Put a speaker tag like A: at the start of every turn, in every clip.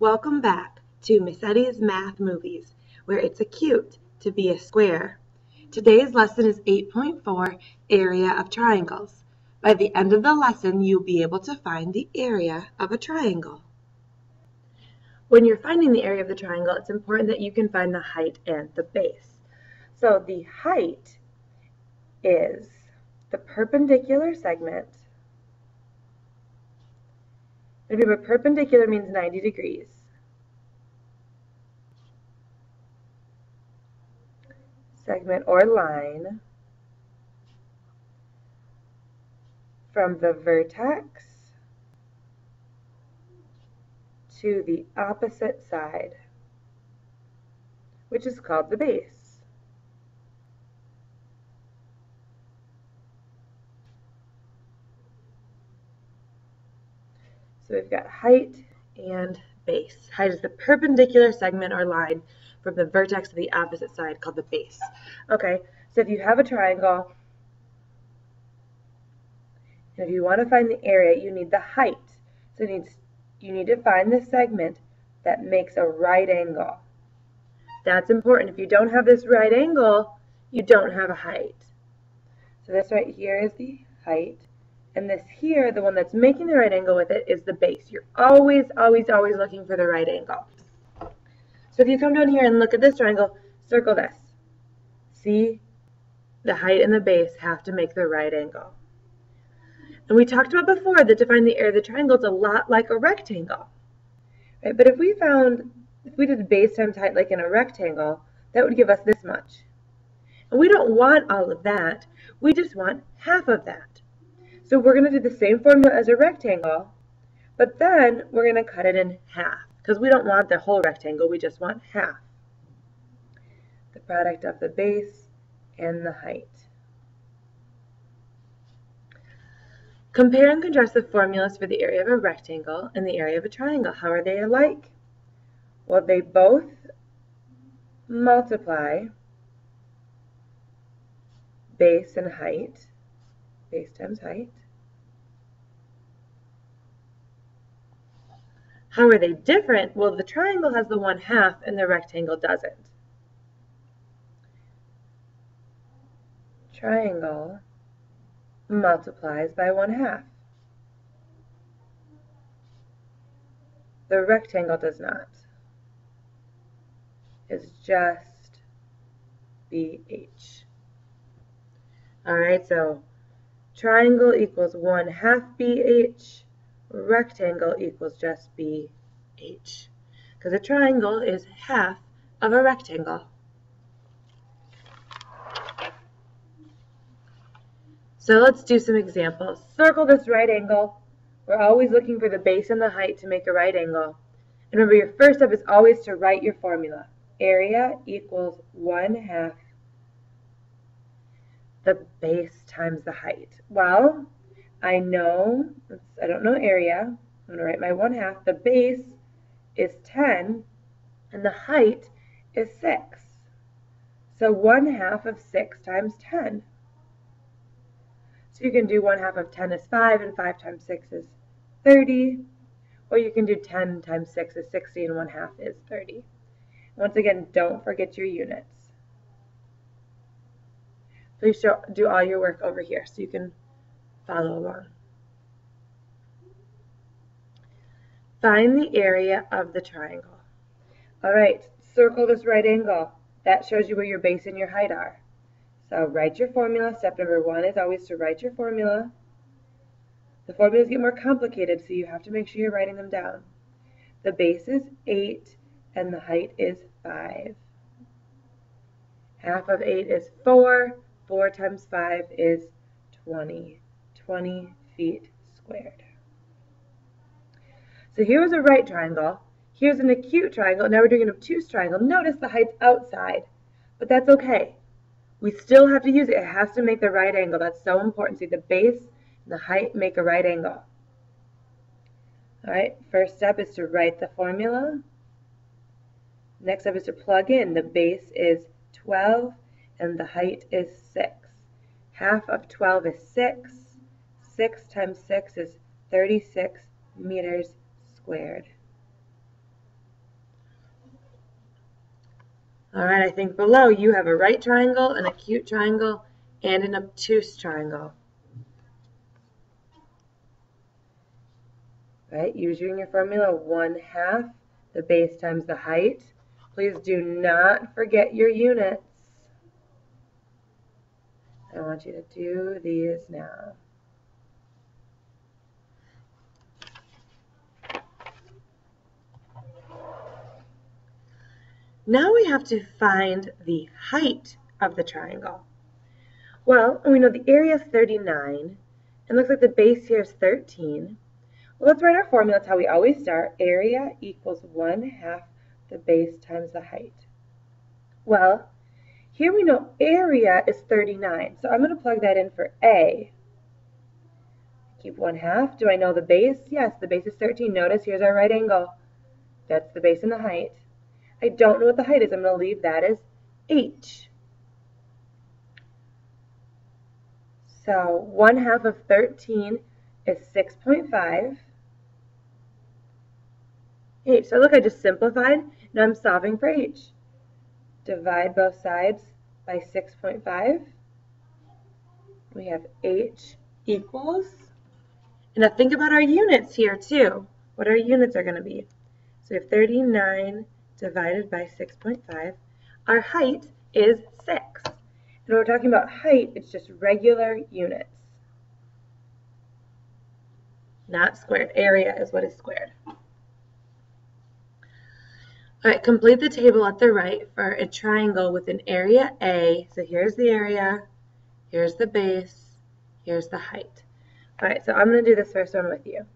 A: Welcome back to Miss Eddy's Math Movies, where it's a cute to be a square. Today's lesson is 8.4 Area of Triangles. By the end of the lesson, you'll be able to find the area of a triangle. When you're finding the area of the triangle, it's important that you can find the height and the base. So the height is the perpendicular segment Remember, perpendicular means 90 degrees. Segment or line from the vertex to the opposite side, which is called the base. So we've got height and base. Height is the perpendicular segment or line from the vertex to the opposite side called the base. Okay, so if you have a triangle, and if you want to find the area, you need the height. So you need, you need to find the segment that makes a right angle. That's important. If you don't have this right angle, you don't have a height. So this right here is the height. And this here, the one that's making the right angle with it, is the base. You're always, always, always looking for the right angle. So if you come down here and look at this triangle, circle this. See, the height and the base have to make the right angle. And we talked about before that to find the area of the triangle, it's a lot like a rectangle. Right? But if we found, if we did base times height like in a rectangle, that would give us this much. And we don't want all of that. We just want half of that. So we're going to do the same formula as a rectangle, but then we're going to cut it in half because we don't want the whole rectangle, we just want half. The product of the base and the height. Compare and contrast the formulas for the area of a rectangle and the area of a triangle. How are they alike? Well, they both multiply base and height base times height. How are they different? Well, the triangle has the one half and the rectangle doesn't. Triangle multiplies by one half. The rectangle does not. It's just BH. All right, so triangle equals 1 half BH, rectangle equals just BH. Because a triangle is half of a rectangle. So let's do some examples. Circle this right angle. We're always looking for the base and the height to make a right angle. And remember, your first step is always to write your formula. Area equals 1 half the base times the height? Well, I know, I don't know area. I'm going to write my 1 half. The base is 10 and the height is 6. So 1 half of 6 times 10. So you can do 1 half of 10 is 5 and 5 times 6 is 30. Or you can do 10 times 6 is 60 and 1 half is 30. Once again, don't forget your units. Please show, do all your work over here so you can follow along. Find the area of the triangle. All right, circle this right angle. That shows you where your base and your height are. So write your formula. Step number one is always to write your formula. The formulas get more complicated, so you have to make sure you're writing them down. The base is 8 and the height is 5. Half of 8 is 4. 4 times 5 is 20. 20 feet squared. So here was a right triangle. Here's an acute triangle. Now we're doing an obtuse triangle. Notice the height's outside, but that's okay. We still have to use it. It has to make the right angle. That's so important. See, the base and the height make a right angle. All right, first step is to write the formula. Next step is to plug in. The base is 12 and the height is 6. Half of 12 is 6. 6 times 6 is 36 meters squared. All right, I think below you have a right triangle, an acute triangle, and an obtuse triangle. Right, using your formula, 1 half, the base times the height. Please do not forget your units. I want you to do these now. Now we have to find the height of the triangle. Well, we know the area is 39, and looks like the base here is 13. Well, let's write our formula. That's how we always start. Area equals 1 half the base times the height. Well, here we know area is 39, so I'm going to plug that in for A. Keep 1 half. Do I know the base? Yes, the base is 13. Notice here's our right angle. That's the base and the height. I don't know what the height is. I'm going to leave that as h. So 1 half of 13 is 6.5. h. So look, I just simplified. Now I'm solving for h. Divide both sides by 6.5. We have h equals. And now think about our units here too. What our units are going to be. So we have 39 divided by 6.5, our height is 6. And when we're talking about height, it's just regular units. Not squared. Area is what is squared. All right, complete the table at the right for a triangle with an area A. So here's the area, here's the base, here's the height. All right, so I'm going to do this first one with you.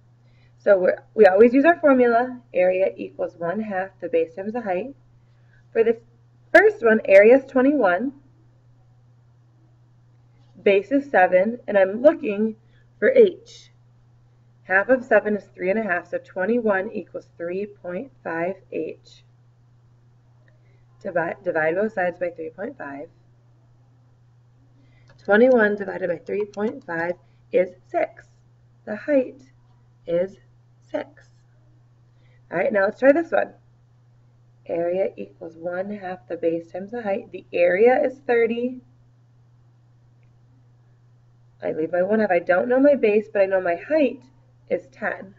A: So we always use our formula, area equals 1 half the base times the height. For this first one, area is 21, base is 7, and I'm looking for h. Half of 7 is 3.5, so 21 equals 3.5 h. Divide, divide both sides by 3.5. 21 divided by 3.5 is 6. The height is 6. All right, now let's try this one. Area equals 1 half the base times the height. The area is 30. I leave my 1 half. I don't know my base, but I know my height is 10.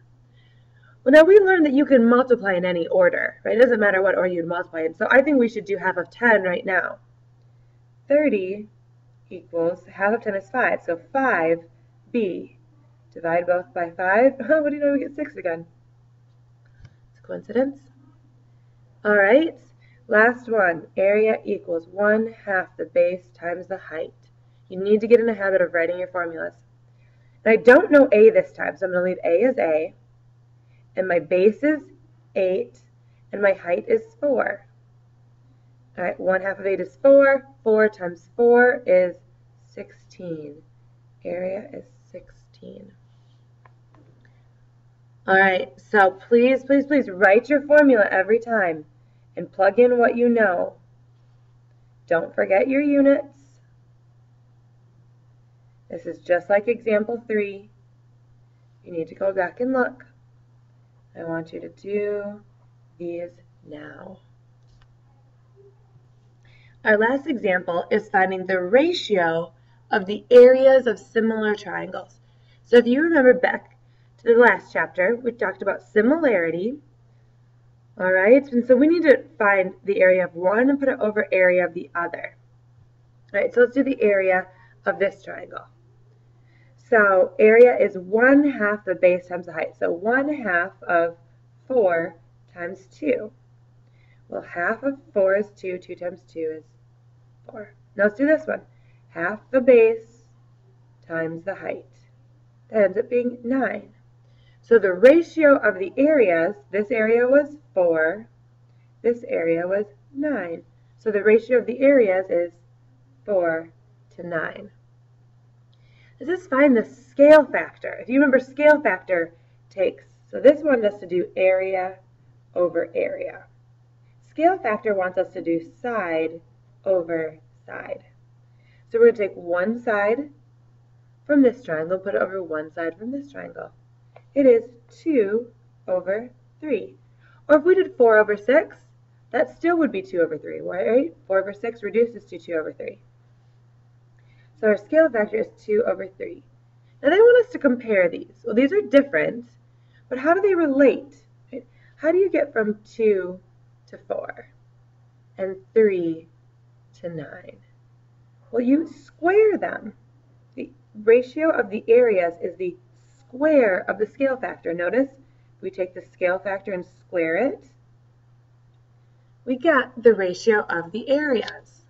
A: Well, now we learned that you can multiply in any order, right? It doesn't matter what order you multiply in. So I think we should do half of 10 right now. 30 equals half of 10 is 5. So 5b Divide both by 5. what do you know? We get 6 again. It's a coincidence. All right. Last one. Area equals 1 half the base times the height. You need to get in the habit of writing your formulas. And I don't know A this time, so I'm going to leave A as A. And my base is 8, and my height is 4. All right, 1 half of 8 is 4. 4 times 4 is 16. Area is 16. All right, so please, please, please write your formula every time and plug in what you know. Don't forget your units. This is just like example three. You need to go back and look. I want you to do these now. Our last example is finding the ratio of the areas of similar triangles. So if you remember back the last chapter, we talked about similarity. All right, and so we need to find the area of one and put it over area of the other. All right, so let's do the area of this triangle. So area is one half the base times the height. So one half of four times two. Well, half of four is two. Two times two is four. Now let's do this one. Half the base times the height. That ends up being nine. So the ratio of the areas, this area was 4, this area was 9. So the ratio of the areas is 4 to 9. Let's just find the scale factor. If you remember, scale factor takes, so this one us to do area over area. Scale factor wants us to do side over side. So we're going to take one side from this triangle, put it over one side from this triangle it is 2 over 3. Or if we did 4 over 6, that still would be 2 over 3, right? 4 over 6 reduces to 2 over 3. So our scale factor is 2 over 3. Now they want us to compare these. Well, these are different, but how do they relate? How do you get from 2 to 4 and 3 to 9? Well, you square them. The ratio of the areas is the square of the scale factor. Notice we take the scale factor and square it. We get the ratio of the areas.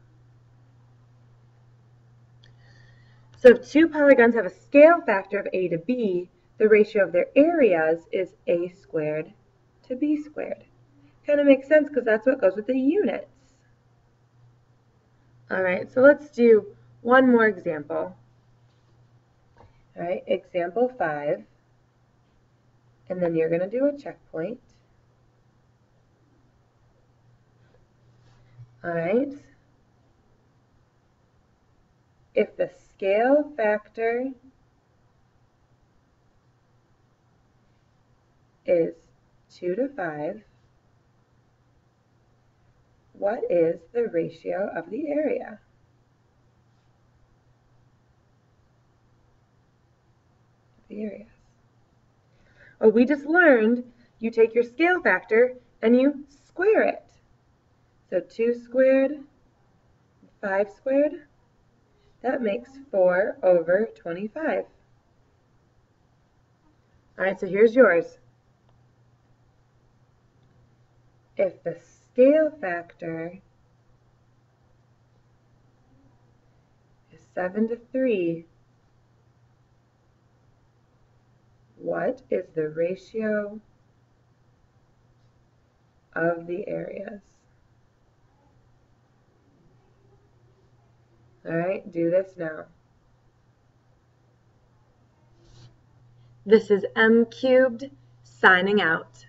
A: So if two polygons have a scale factor of a to b, the ratio of their areas is a squared to b squared. Kind of makes sense because that's what goes with the units. All right, so let's do one more example. Right, example five. And then you're going to do a checkpoint. All right. If the scale factor is 2 to 5, what is the ratio of the area? Areas. Well, we just learned you take your scale factor and you square it. So 2 squared, 5 squared, that makes 4 over 25. All right, so here's yours. If the scale factor is 7 to 3, what is the ratio of the areas? All right, do this now. This is M cubed signing out.